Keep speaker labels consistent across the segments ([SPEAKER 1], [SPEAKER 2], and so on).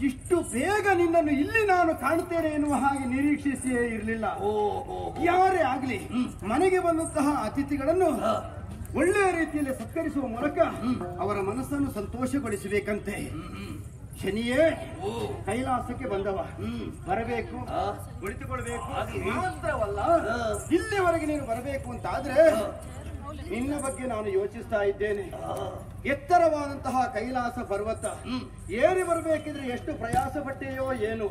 [SPEAKER 1] ಇಷ್ಟು ಬೇಗ ನಿನ್ನನ್ನು ಇಲ್ಲಿ ನಾನು ಕಾಣ್ತೇನೆ ಎನ್ನುವ ಹಾಗೆ ನಿರೀಕ್ಷಿಸಿಯೇ ಇರಲಿಲ್ಲ. ಯಾರೇ ಆಗ್ಲಿ ಮನೆಗೆ ಬಂದಂತಹ ಅತಿಥಿಗಳನ್ನು ಒಳ್ಳೆಯ ರೀತಿಯಲ್ಲಿ ಸತ್ಕರಿಸುವ ಮೂಲಕ ಅವರ ಮನಸ್ಸನ್ನು ಸಂತೋಷಗೊಳಿಸಬೇಕಂತೆ. ಶನಿಯೇ ಕೈಲಾಸಕ್ಕೆ ಬಂದವ. ಬರಬೇಕು ಕುಳಿತುಕೊಳ್ಬೇಕು. ಮಾತ್ರವಲ್ಲ. ಇಲ್ಲಿವರೆಗೆ ನೀನು ಬರಬೇಕು ಅಂತಾದ್ರೆ ನಿನ್ನ ಬಗ್ಗೆ ನಾನು ಯೋಚಿಸ್ತಾ ಇದ್ದೇನೆ. ಎತ್ತರವಾದಂತಹ ಕೈಲಾಸ ಪರ್ವತ. ಏರಿ ಬರಬೇಕಿದ್ರೆ ಎಷ್ಟು ಪ್ರಯಾಸ ಪಟ್ಟೆಯೋ ಏನು.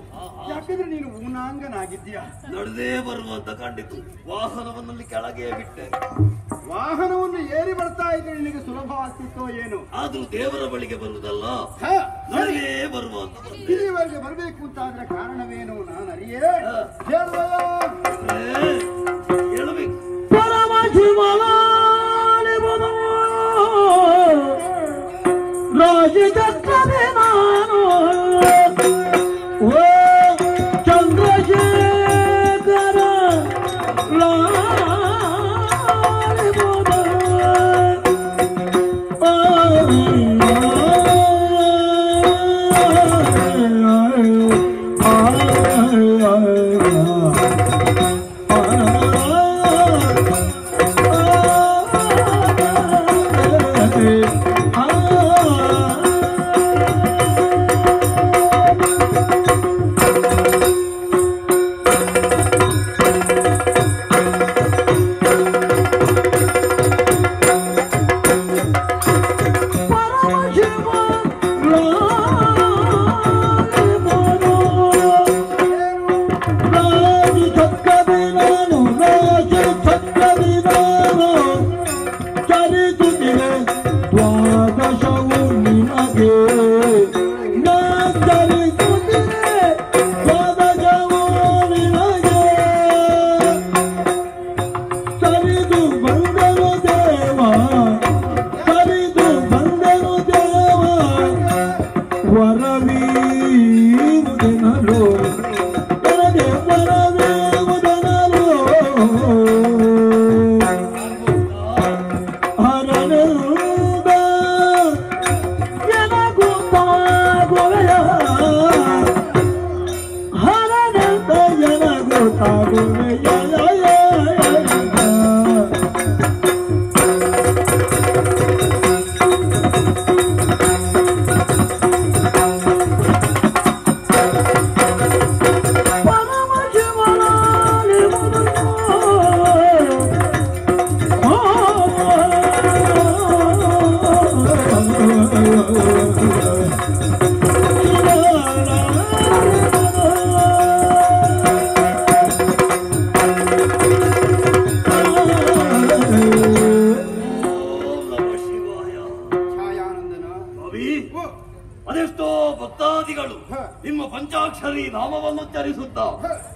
[SPEAKER 1] ಯಾಕಂದ್ರೆ ನೀನು ಊನಾಂಗನಾಗಿದ್ದೀಯ?
[SPEAKER 2] ನಡೆದೇ ಬರುವಂತ ಕಂಡಿತು ವಾಹನವನ್ನಲ್ಲಿ ಕೆಳಗೆ ಬಿಟ್ಟೆ.
[SPEAKER 1] ವಾಹನವನ್ನು ಏರಿ ಬರ್ತಾ ಇದ್ರೆ ನಿನಗೆ ಸುಲಭ ಆಗ್ತಿತ್ತೋ ಏನು?
[SPEAKER 2] ಆದ್ರೂ ದೇವರ ಬಳಿಗೆ ಬರುವುದಲ್ಲ. ನಡೆದೇ ಬರುವಂತ ಬಂದೆ.
[SPEAKER 1] ಇಲ್ಲಿವರೆಗೆ ಬರಬೇಕು ಅಂತಾದ್ರೆ ಕಾರಣವೇನು? ನಾನು ಅರಿಯೇ
[SPEAKER 3] ರಾಜಚಕ್ರವೇ ನಾನು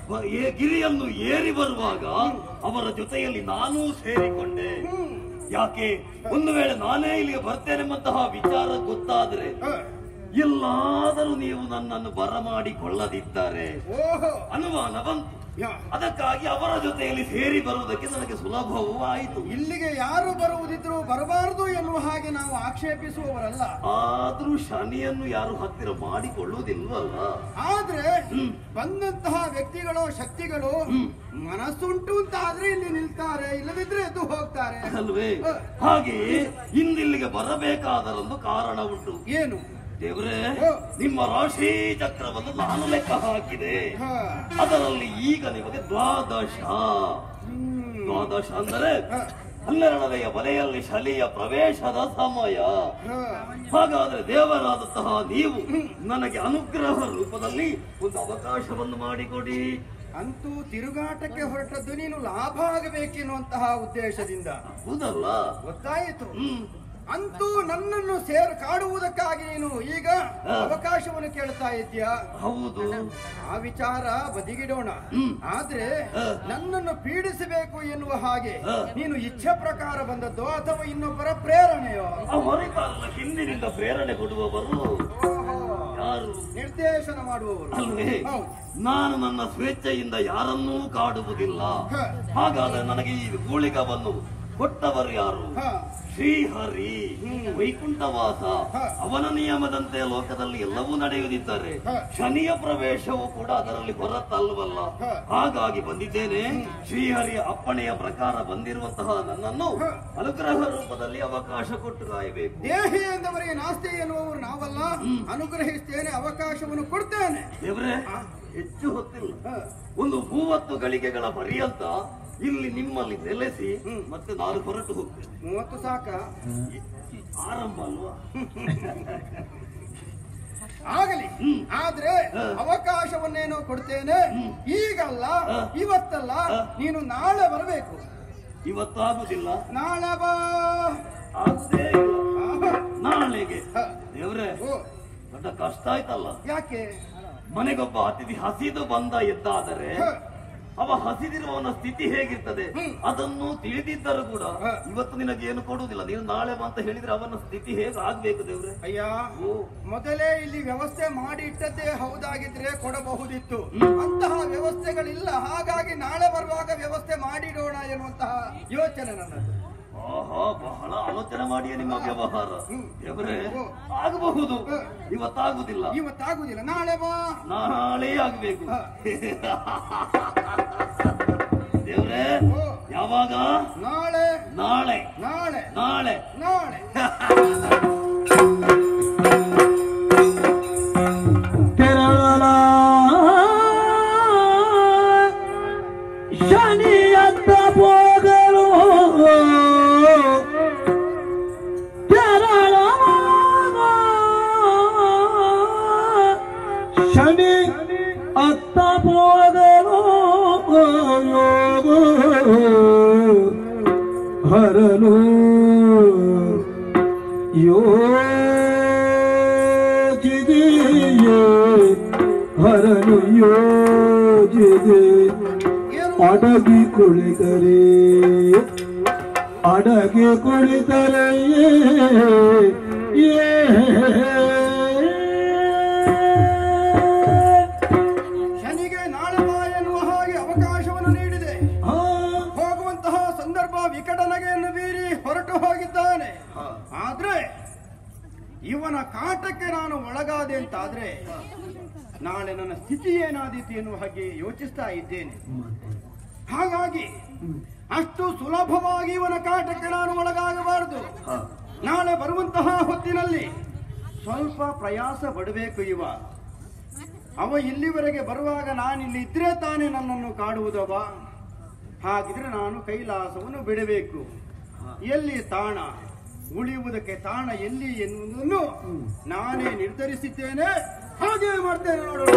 [SPEAKER 2] ವ- ಏ- ಗಿರಿಯನ್ನು ಏರಿ ಬರುವಾಗ ಅವರ ಜೊತೆಯಲ್ಲಿ ನಾನೂ ಸೇರಿಕೊಂಡೆ. ಯಾಕೆ? ಒಂದು ವೇಳೆ ನಾನೇ ಇಲ್ಲಿಗೆ ಬರ್ತೇನೆಂಬಂತಹ ವಿಚಾರ ಗೊತ್ತಾದ್ರೆ. ಎಲ್ಲಾದರೂ ನೀವು ನನ್ನನ್ನು ಬರಮಾಡಿಕೊಳ್ಳದಿದ್ದಾರೆ
[SPEAKER 1] ಓಹೋ.
[SPEAKER 2] ಅನುಮಾನ ಬಂತು. ಅದಕ್ಕಾಗಿ ಅವರ ಜೊತೆಯಲ್ಲಿ ಸೇರಿ ಬರುವುದಕ್ಕೆ ನನಗೆ ಸುಲಭವೂ ಆಯಿತು
[SPEAKER 1] ಇಲ್ಲಿಗೆ ಯಾರು ಬರುವುದಿದ್ರು ಬರಬಾರದು ಎನ್ನುವ ಹಾಗೆ ನಾವು ಆಕ್ಷೇಪಿಸುವವರಲ್ಲ.
[SPEAKER 2] ಆದ್ರೂ ಶನಿಯನ್ನು ಯಾರು ಹತ್ತಿರ ಮಾಡಿಕೊಳ್ಳುವುದಿಲ್ವಲ್ಲ
[SPEAKER 1] ಆದ್ರೆ ಬಂದಂತಹ ವ್ಯಕ್ತಿಗಳು ಶಕ್ತಿಗಳು. ಮನಸ್ಸುಂಟು ಅಂತ ಆದ್ರೆ ಇಲ್ಲಿ ನಿಲ್ತಾರೆ ಇಲ್ಲದಿದ್ರೆ ಎದ್ದು ಹೋಗ್ತಾರೆ.
[SPEAKER 2] ಅಲ್ವೇ? ಹಾಗೆ ಇಂದಿಲ್ಲಿಗೆ ಬರಬೇಕಾದರೊಂದು ಕಾರಣ ಉಂಟು.
[SPEAKER 1] ಏನು?
[SPEAKER 2] ದೇವರೇ ನಿಮ್ಮ ರಾಶಿ ಚಕ್ರವನ್ನು ನಾನು ಲೆಕ್ಕ ಹಾಕಿದೆ. ಅದರಲ್ಲಿ ಈಗ ನಿಮಗೆ ದ್ವಾದಶ. ದ್ವಾದಶ ಅಂದರೆ. ಹನ್ನೆರಡನೆಯ ಮನೆಯಲ್ಲಿ ಶನಿಯ ಪ್ರವೇಶದ ಸಮಯ. ಹಾಗಾದ್ರೆ ದೇವರಾದಂತಹ ನೀವು ನನಗೆ ಅನುಗ್ರಹ ರೂಪದಲ್ಲಿ ಒಂದು ಅವಕಾಶವನ್ನು ಮಾಡಿಕೊಡಿ.
[SPEAKER 1] ಅಂತೂ ತಿರುಗಾಟಕ್ಕೆ ಹೊರಟದ್ದು ನೀನು ಲಾಭ ಆಗಬೇಕೆನ್ನುವಂತಹ ಉದ್ದೇಶದಿಂದ.
[SPEAKER 2] ಹೌದಲ್ಲ?
[SPEAKER 1] ಗೊತ್ತಾಯಿತು.
[SPEAKER 2] ಹ್ಮ್.
[SPEAKER 1] ಅಂತೂ ನನ್ನನ್ನು ಸೇರ್ ಕಾಡುವುದಕ್ಕಾಗಿ ನೀನು ಈಗ. ಅವಕಾಶವನ್ನು ಕೇಳ್ತಾ ಇದ್ದೀಯಾ?
[SPEAKER 2] ಹೌದು.
[SPEAKER 1] ಆ ವಿಚಾರ ಬದಿಗಿಡೋಣ. ಆದ್ರೆ ನನ್ನನ್ನು ಪೀಡಿಸಬೇಕು ಎನ್ನುವ ಹಾಗೆ ನೀನು ಇಚ್ಛೆ ಪ್ರಕಾರ ಬಂದದ್ದು ಅಥವಾ ಇನ್ನೊಬ್ಬರ ಪ್ರೇರಣೆಯೋ?
[SPEAKER 2] ಹಿಂದಿನಿಂದ ಪ್ರೇರಣೆ ಕೊಡುವವರು ಯಾರು?
[SPEAKER 1] ನಿರ್ದೇಶನ ಮಾಡುವವರು.
[SPEAKER 2] ನಾನು ನನ್ನ ಸ್ವೇಚ್ಛೆಯಿಂದ ಯಾರನ್ನೂ ಕಾಡುವುದಿಲ್ಲ. ಹಾಗಾದ್ರೆ ನನಗೆ ಈ ಗೂಳಿಗವನ್ನು ಕೊಟ್ಟವರು ಯಾರು. ಶ್ರೀಹರಿ ವೈಕುಂಠವಾಸ. ಅವನ ನಿಯಮದಂತೆ ಲೋಕದಲ್ಲಿ ಎಲ್ಲವೂ ನಡೆಯುತ್ತಿದ್ದಾರೆ ಶನಿಯ ಪ್ರವೇಶವೂ ಕೂಡ ಅದರಲ್ಲಿ ಹೊರತಲ್ವಲ್ಲ. ಹಾಗಾಗಿ ಬಂದಿದ್ದೇನೆ. ಶ್ರೀಹರಿಯ ಅಪ್ಪಣೆಯ ಪ್ರಕಾರ ಬಂದಿರುವಂತಹ ನನ್ನನ್ನು ಅನುಗ್ರಹ ರೂಪದಲ್ಲಿ ಅವಕಾಶ ಕೊಟ್ಟು ಕಾಯಬೇಕು.
[SPEAKER 1] ದೇಹಿ ಎಂದವರಿಗೆ ನಾಸ್ತಿ ಎನ್ನುವವರು ನಾವಲ್ಲ. ಅನುಗ್ರಹಿಸ್ತೇನೆ ಅವಕಾಶವನ್ನು ಕೊಡ್ತೇನೆ.
[SPEAKER 2] ದೇವ್ರೆ ಹೆಚ್ಚು ಹೊತ್ತಿಲ್ಲ. ಒಂದು ಮೂವತ್ತು ಗಳಿಗೆಗಳ ಪರ್ಯಂತ ಇಲ್ಲಿ ನಿಮ್ಮಲ್ಲಿ ನೆಲೆಸಿ ಮತ್ತೆ ನಾನು ಹೊರಟು ಹೋಗ್ತೇನೆ.
[SPEAKER 1] ಮೂವತ್ತು ಸಾಕ?
[SPEAKER 2] ಆರಂಭ ಅಲ್ವಾ?
[SPEAKER 1] ಆಗಲಿ. ಆದ್ರೆ. ಅವಕಾಶವನ್ನೇನೋ ಕೊಡ್ತೇನೆ. ಈಗಲ್ಲ ಇವತ್ತಲ್ಲ ನೀನು ನಾಳೆ ಬರಬೇಕು.
[SPEAKER 2] ಇವತ್ತಾಗುದಿಲ್ಲ.
[SPEAKER 1] ನಾಳೆ ಬಾ.
[SPEAKER 2] ನಾಳೆಗೆ. ದೇವ್ರೆ ದೊಡ್ಡ ಕಷ್ಟ ಆಯ್ತಲ್ಲ.
[SPEAKER 1] ಯಾಕೆ?
[SPEAKER 2] ಮನೆಗೊಬ್ಬ ಅತಿಥಿ ಹಸಿದು ಬಂದ ಎದ್ದಾದರೆ ಅವ ಹಸಿದಿರುವವನ ಸ್ಥಿತಿ ಹೇಗಿರ್ತದೆ? ಅದನ್ನು ತಿಳಿದಿದ್ದರೂ ಕೂಡ ಇವತ್ತು ನಿನಗೆ ಏನು ಕೊಡುವುದಿಲ್ಲ. ನೀನು ನಾಳೆ ಬಂತ ಅಂತ ಹೇಳಿದ್ರೆ ಅವನ ಸ್ಥಿತಿ ಹೇಗೆ ಆಗ್ಬೇಕು ದೇವ್ರೆ?
[SPEAKER 1] ಅಯ್ಯ ಮೊದಲೇ ಇಲ್ಲಿ ವ್ಯವಸ್ಥೆ ಮಾಡಿ ಇಟ್ಟದ್ದೇ ಹೌದಾಗಿದ್ರೆ ಕೊಡಬಹುದಿತ್ತು. ಅಂತಹ ವ್ಯವಸ್ಥೆಗಳಿಲ್ಲ. ಹಾಗಾಗಿ ನಾಳೆ ಬರುವಾಗ ವ್ಯವಸ್ಥೆ ಮಾಡಿಡೋಣ ಎನ್ನುವಂತಹ ಯೋಚನೆ ನನ್ನದು.
[SPEAKER 2] ಆಹಾ ಬಹಳ ಆಲೋಚನೆ ಮಾಡಿಯ ನಿಮ್ಮ ವ್ಯವಹಾರ. ದೇವರೇ ಆಗಬಹುದು. ಇವತ್ತಾಗುದಿಲ್ಲ.
[SPEAKER 1] ಇವತ್ತಾಗುದಿಲ್ಲ. ನಾಳೆ ಬಾ.
[SPEAKER 2] ನಾಳೆ ಆಗಬೇಕು.
[SPEAKER 1] ಹ.
[SPEAKER 2] ಯಾವಾಗ?
[SPEAKER 1] ನಾಳೆ.
[SPEAKER 2] ನಾಳೆ.
[SPEAKER 1] ನಾಳೆ.
[SPEAKER 2] ನಾಳೆ.
[SPEAKER 1] ನಾಳೆ.
[SPEAKER 3] ಕೇರಳ ಶನಿಯತ್ತ ಹೋಗಲು ಹರಲು. ಯೋಜಿದೆಯೇ ಹರನು ಯೋಜಿದೆ ಅಡಗಿ ಕುಳಿತರೆ. ಅಡಗಿ ಕುಳಿತರೆ.
[SPEAKER 1] ಶನಿಗೆ ಇವನ ಕಾಟಕ್ಕೆ ನಾನು ಒಳಗಾದೆ ಅಂತಾದ್ರೆ ನಾಳೆ ನನ್ನ ಸ್ಥಿತಿ ಏನಾದೀತು ಎನ್ನುವ ಹಾಗೆ ಯೋಚಿಸ್ತಾ ಇದ್ದೇನೆ. ಹಾಗಾಗಿ ಅಷ್ಟು ಸುಲಭವಾಗಿ ಇವನ ಕಾಟಕ್ಕೆ ನಾನು ಒಳಗಾಗಬಾರದು. ನಾಳೆ ಬರುವಂತಹ ಹೊತ್ತಿನಲ್ಲಿ ಸ್ವಲ್ಪ ಪ್ರಯಾಸ ಪಡಬೇಕು ಇವ. ಅವ ಇಲ್ಲಿವರೆಗೆ ಬರುವಾಗ ನಾನಿಲ್ಲಿ ಇದ್ರೆ ತಾನೇ ನನ್ನನ್ನು ಕಾಡುವುದವ. ಹಾಗಿದ್ರೆ ನಾನು ಕೈಲಾಸವನ್ನು ಬಿಡಬೇಕು. ಎಲ್ಲಿ ತಾಣ? ಉಳಿಯುವುದಕ್ಕೆ ತಾಣ ಎಲ್ಲಿ ಎನ್ನುವುದನ್ನು ನಾನೇ ನಿರ್ಧರಿಸಿದ್ದೇನೆ. ಹಾಗೆ ಮಾಡ್ತೇನೆ ನೋಡೋಣ.